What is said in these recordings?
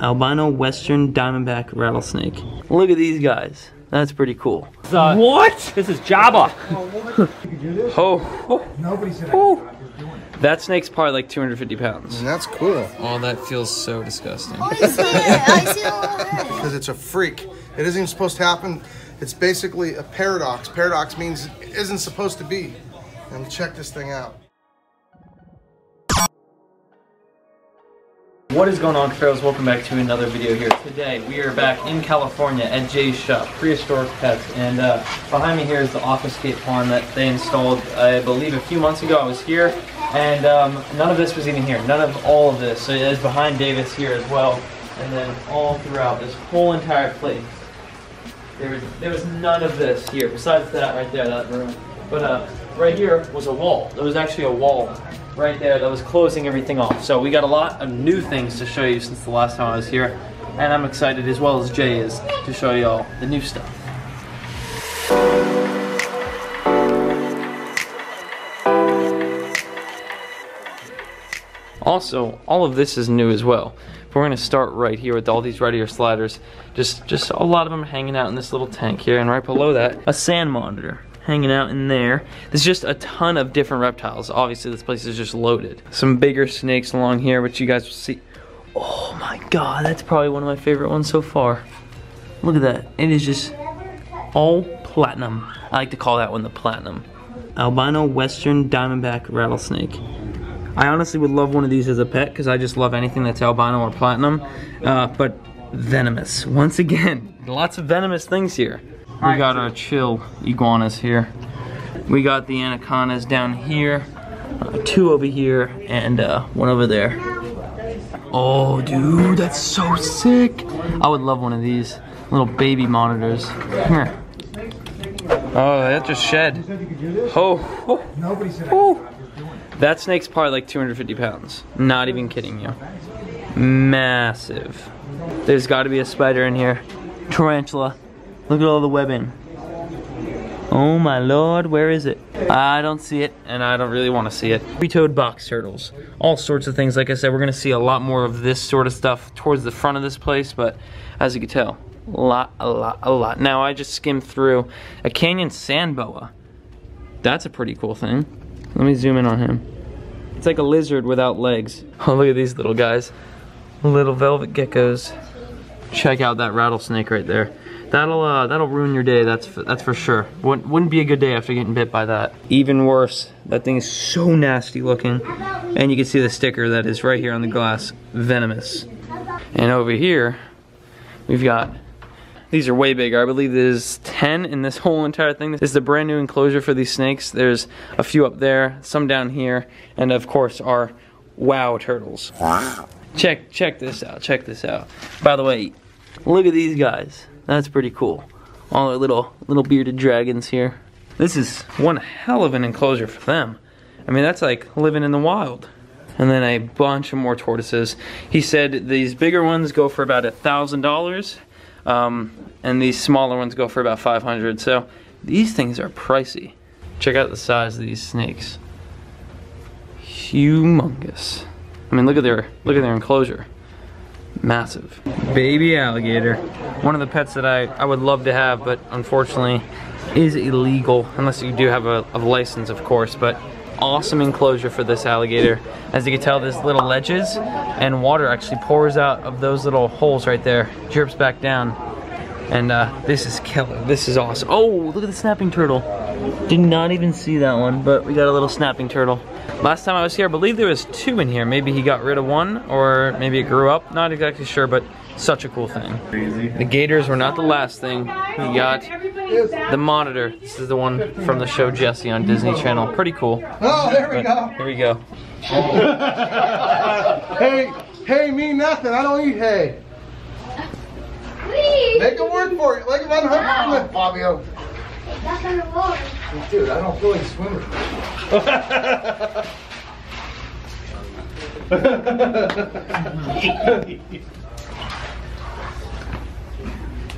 Albino Western Diamondback Rattlesnake. Look at these guys. That's pretty cool. Uh, what? This is Jabba. Oh, oh, Nobody said oh. That snake's probably like 250 pounds. And that's cool Oh, that feels so disgusting. I see it. I see it. because it's a freak. It isn't even supposed to happen. It's basically a paradox. Paradox means it isn't supposed to be. And check this thing out. What is going on, Pharaohs? Welcome back to another video here. Today, we are back in California at Jay's shop, Prehistoric Pets, and uh, behind me here is the aquascape pond that they installed, I believe, a few months ago. I was here, and um, none of this was even here. None of all of this. So it is behind Davis here as well, and then all throughout this whole entire place. There was, there was none of this here, besides that right there, that room. But uh, right here was a wall. There was actually a wall right there that was closing everything off. So we got a lot of new things to show you since the last time I was here. And I'm excited as well as Jay is to show you all the new stuff. Also, all of this is new as well. We're gonna start right here with all these red ear sliders. Just, just a lot of them hanging out in this little tank here, and right below that, a sand monitor hanging out in there. There's just a ton of different reptiles. Obviously, this place is just loaded. Some bigger snakes along here, which you guys will see. Oh my god, that's probably one of my favorite ones so far. Look at that. It is just all platinum. I like to call that one the platinum. Albino Western Diamondback Rattlesnake. I honestly would love one of these as a pet because I just love anything that's albino or platinum. Uh, but venomous. Once again, lots of venomous things here. We got our chill iguanas here. We got the anacondas down here. Uh, two over here and uh, one over there. Oh, dude, that's so sick. I would love one of these little baby monitors. Here. Oh, that just shed. Oh, oh, oh. That snake's probably like 250 pounds. Not even kidding you. Massive. There's got to be a spider in here. Tarantula. Look at all the webbing. Oh my lord, where is it? I don't see it, and I don't really want to see it. Three-toed box turtles. All sorts of things. Like I said, we're going to see a lot more of this sort of stuff towards the front of this place, but as you can tell, a lot, a lot, a lot. Now, I just skimmed through a canyon sand boa. That's a pretty cool thing. Let me zoom in on him. It's like a lizard without legs. Oh, look at these little guys. Little velvet geckos. Check out that rattlesnake right there. That'll uh, that'll ruin your day. That's for, that's for sure. Wouldn't, wouldn't be a good day after getting bit by that. Even worse, that thing is so nasty looking, and you can see the sticker that is right here on the glass, venomous. And over here, we've got. These are way bigger. I believe there's 10 in this whole entire thing. This is the brand new enclosure for these snakes. There's a few up there, some down here, and of course our wow turtles. Wow. Check check this out. Check this out. By the way, look at these guys. That's pretty cool. All our little little bearded dragons here. This is one hell of an enclosure for them. I mean, that's like living in the wild. And then a bunch of more tortoises. He said these bigger ones go for about a thousand dollars, um, and these smaller ones go for about five hundred. So these things are pricey. Check out the size of these snakes. Humongous. I mean, look at their look at their enclosure. Massive. Baby alligator. One of the pets that I, I would love to have, but unfortunately is illegal, unless you do have a, a license, of course, but awesome enclosure for this alligator. As you can tell, there's little ledges, and water actually pours out of those little holes right there, drips back down. And uh, this is killer. This is awesome. Oh, look at the snapping turtle. Did not even see that one, but we got a little snapping turtle. Last time I was here, I believe there was two in here. Maybe he got rid of one, or maybe it grew up. Not exactly sure, but such a cool thing. The gators were not the last thing. We got the monitor. This is the one from the show Jessie on Disney Channel. Pretty cool. Oh, there we But go. Here we go. Hey, hey, me nothing. I don't eat hay. Please. Make it work for you. Like if I'm hungry, Fabio. That's not a. Dude, I don't feel like swimming.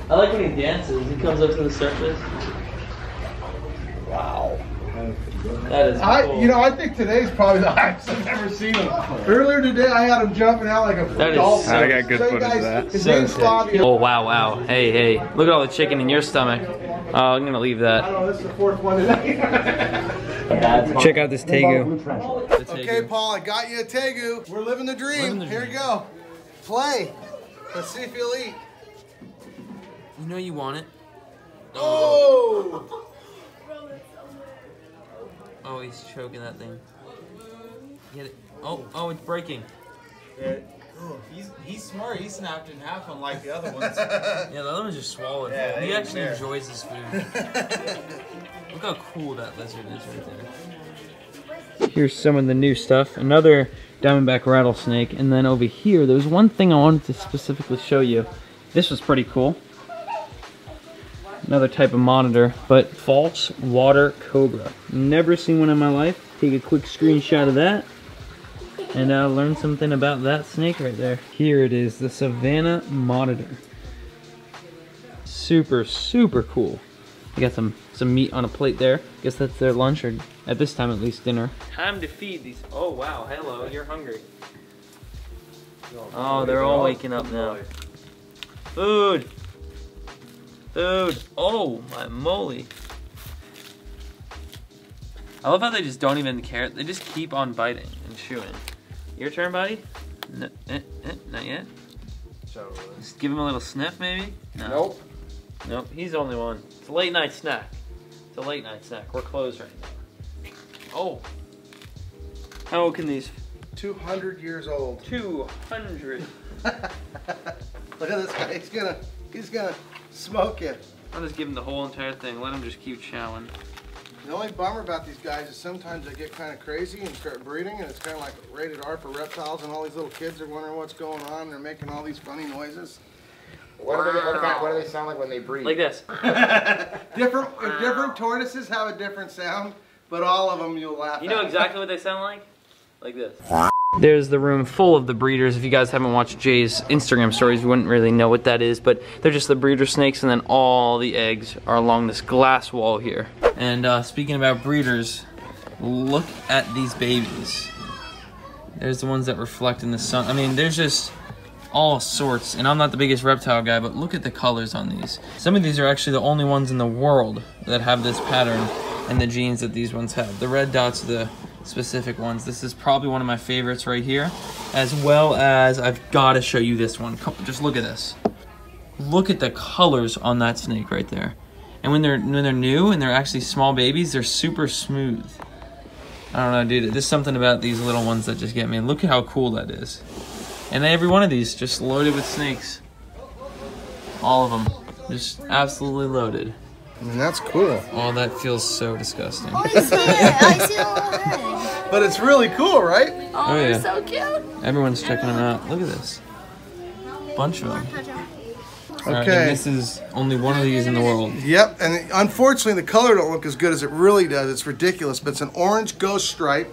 I like when he dances. He comes up to the surface. Wow. That is I, cool. you know, I think today's probably the highest I've ever seen him. Earlier today, I had him jumping out like a That is dolphin. so- I got good So you footage of that. His So name's sick. Oh wow, wow. Hey, hey. Look at all the chicken in your stomach. Oh, I'm gonna leave I that. don't know, this is the fourth one today. Check out this Tegu. okay, Paul, I got you a Tegu. We're living the dream. Living the Here dream. you go. Play. Let's see if you'll eat. You know you want it. Oh! Oh, he's choking that thing. Get it. Oh, oh, it's breaking. Yeah. Oh, he's he's smart. He snapped in half unlike the other ones. Yeah, the other one just swallowed. Yeah, he actually there. enjoys his food. Look how cool that lizard is right there. Here's some of the new stuff. Another diamondback rattlesnake. And then over here, there was one thing I wanted to specifically show you. This was pretty cool. Another type of monitor, but false water cobra. Never seen one in my life. Take a quick screenshot of that. And uh, learn something about that snake right there. Here it is, the Savannah Monitor. Super, super cool. You got some some meat on a plate there. Guess that's their lunch, or at this time at least dinner. Time to feed these. Oh wow, hello, you're hungry. Oh, they're all waking up now. Food. Food. Oh my moly. I love how they just don't even care. They just keep on biting and chewing. Your turn, buddy. N eh, eh, not yet. Just give him a little sniff, maybe. No. Nope. Nope, he's the only one. It's a late night snack. It's a late night snack. We're closed right now. Oh. How old can these? 200 years old. 200. Look at this guy. He's gonna, he's gonna smoke you. I'll just give him the whole entire thing. Let him just keep chowing. The only bummer about these guys is sometimes they get kind of crazy and start breeding, and it's kind of like rated R for reptiles, and all these little kids are wondering what's going on. They're making all these funny noises. What do, they, what, kind, what do they sound like when they breathe? Like this. Different, different tortoises have a different sound, but all of them you'll laugh. You know at. exactly what they sound like? Like this. There's the room full of the breeders. If you guys haven't watched Jay's Instagram stories, you wouldn't really know what that is, but they're just the breeder snakes, and then all the eggs are along this glass wall here. And uh, speaking about breeders, look at these babies. There's the ones that reflect in the sun. I mean, there's just all sorts, and I'm not the biggest reptile guy, but look at the colors on these. Some of these are actually the only ones in the world that have this pattern and the genes that these ones have. The red dots are the specific ones. This is probably one of my favorites right here, as well as I've got to show you this one. Just look at this. Look at the colors on that snake right there. And when they're when they're new and they're actually small babies, they're super smooth. I don't know, dude. There's something about these little ones that just get me. Look at how cool that is. And every one of these just loaded with snakes. All of them. Just absolutely loaded. I mean, that's cool. Oh, that feels so disgusting. Oh, I see it. I see a little head. But it's really cool, right? Oh, Oh, yeah. so cute. Everyone's checking them out. Look at this. Bunch of them. Alright, and Okay. this is only one of these in the world. Yep, and unfortunately the color don't look as good as it really does. It's ridiculous, but it's an orange ghost stripe,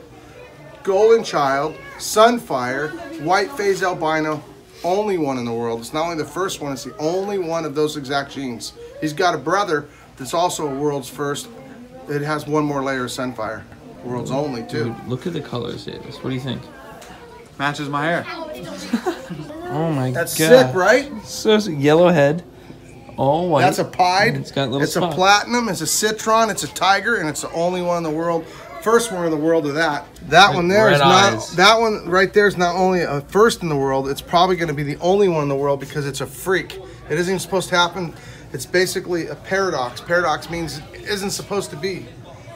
golden child, sunfire, white phase albino, only one in the world. It's not only the first one, it's the only one of those exact genes. He's got a brother that's also a world's first. It has one more layer of sunfire. World's only too. Dude, look at the colors, Davis. What do you think? Matches my hair. Oh my That's god. That's sick, right? So sick. yellow head, all white. That's a pied. It's got little It's a platinum. It's a citron. It's a tiger, and it's the only one in the world. First one in the world of that. That one there red is not. eyes. That one right there is not only a first in the world. It's probably going to be the only one in the world because it's a freak. It isn't even supposed to happen. It's basically a paradox. Paradox means it isn't supposed to be.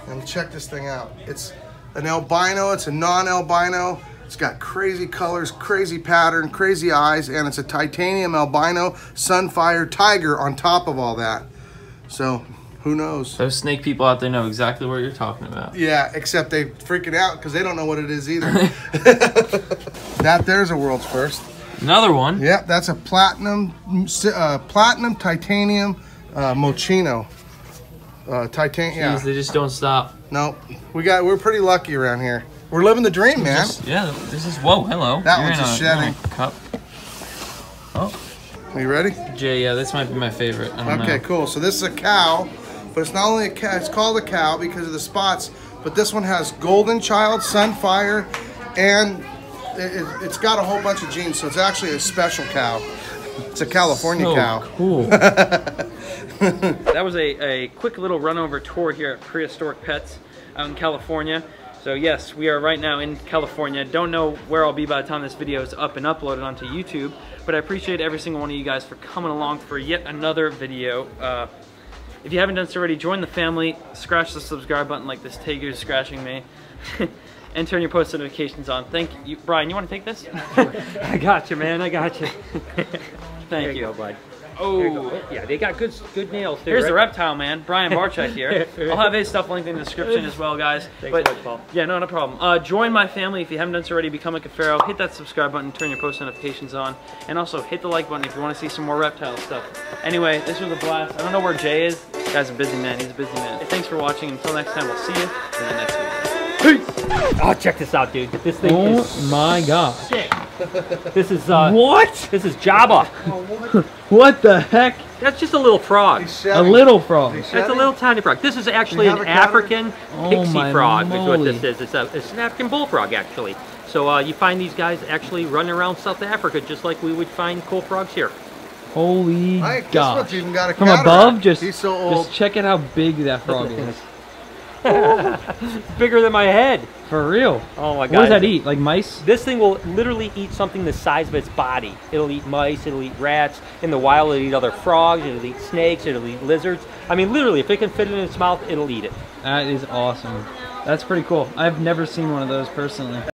And check this thing out. It's an albino. It's a non-albino. It's got crazy colors, crazy pattern, crazy eyes, and it's a titanium albino sunfire tiger on top of all that. So, who knows? Those snake people out there know exactly what you're talking about. Yeah, except they freaking out because they don't know what it is either. that there's a world's first. Another one. Yep, that's a platinum, uh, platinum titanium uh, mochino. Uh, titanium. Yeah. They just don't stop. No, we got. We're pretty lucky around here. We're living the dream, man. Just- yeah, this is whoa, hello. That You're one's a in shedding. cup. Oh, Are you ready? Jay, yeah, this might be my favorite. I don't Okay, know. cool. So this is a cow, but it's not only a cow. It's called a cow because of the spots but this one has golden child, sunfire, and it, it, it's got a whole bunch of genes. So it's actually a special cow. It's a California So cow. cool. that was a, a quick little run over tour here at Prehistoric Pets out in California. So yes, we are right now in California. Don't know where I'll be by the time this video is up and uploaded onto YouTube, but I appreciate every single one of you guys for coming along for yet another video. Uh, if you haven't done so already, join the family, scratch the subscribe button like this Tiger is scratching me, and turn your post notifications on. Thank you. Brian, you want to take this? I got you, man. I got you. Thank There you. you go, bud. Oh, Yeah, they got good good nails. Too, Here's the reptile man, Brian Barczyk here. I'll have his stuff linked in the description as well, guys. Thanks but, much, Paul. Yeah, no, no problem. Uh, join my family if you haven't done so already. Become a Cuffaro. Hit that subscribe button, turn your post notifications on, and also hit the like button if you want to see some more reptile stuff. Anyway, this was a blast. I don't know where Jay is. This guy's a busy man. He's a busy man. Thanks for watching. Until next time, we'll see you in the next video. Oh, check this out, dude. This thing Oh is my god. sick. This is uh, What? this is Jabba. What the heck? That's just a little frog. A little frog. He's That's a little tiny frog. This is actually an? African Oh pixie my frog. Is what this is. It's, a, it's an African bullfrog, actually. So uh, you find these guys actually running around South Africa, just like we would find cool frogs here. Holy Hey, this gosh. one's even got From above, just, He's so old. just check out how big that frog is. Bigger than my head. For real. Oh my god. What does that eat? Like mice? This thing will literally eat something the size of its body. It'll eat mice, it'll eat rats. In the wild, it'll eat other frogs, it'll eat snakes, it'll eat lizards. I mean, literally, if it can fit it in its mouth, it'll eat it. That is awesome. That's pretty cool. I've never seen one of those personally.